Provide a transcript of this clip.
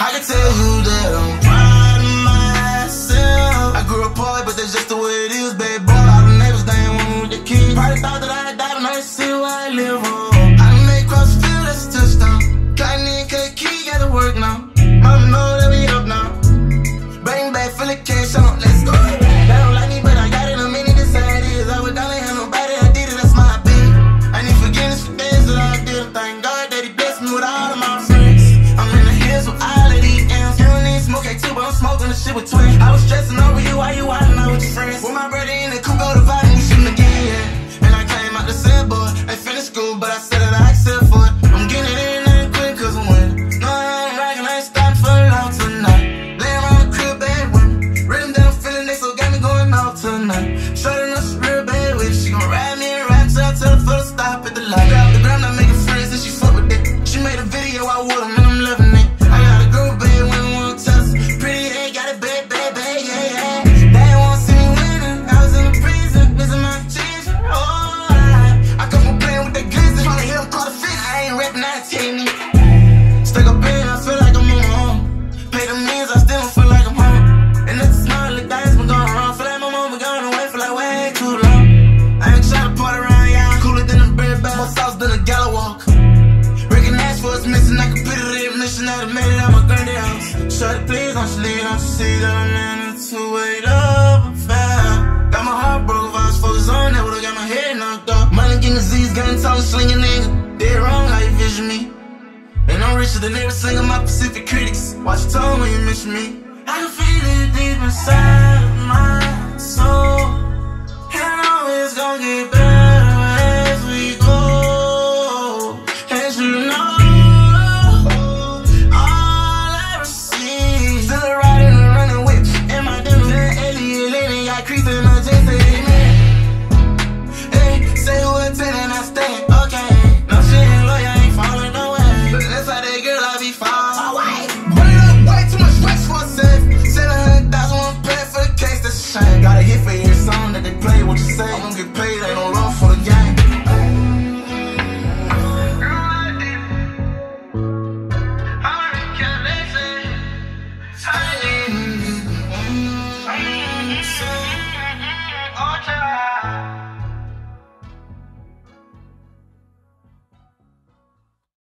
I can tell you that I'm with twins. I was stressing over you while you out out with your friends. With my brother in the coupe, go and we shooting again, yeah. And I came out the sand, boy. Ain't finished school, but I said that I accept for it. I'm getting it in and quick, cause I'm winning. No, I ain't rocking, I ain't stopping for long tonight. Laying around the crib, bad women. Written down, feeling they so got me going off tonight. Shorty know she real bad with. She gon' ride me and ride till I tell her for the stop at the light. Grab the gram, not making friends, and she fuck with that. She made a video, I with I made it out my granddad house. Shorty, please don't you leave, don't see that I'm in a two-way love affair. Got my heart broke, if I was focused on that, would've got my head knocked off. Money getting disease, gun talking, slinging nigga. Dead wrong, how you vision me. And I'm richer than every single my Pacific critics. Watch your tone when you mention me. I can feel it deep inside